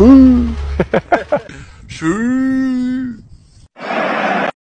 嗯，哈，是。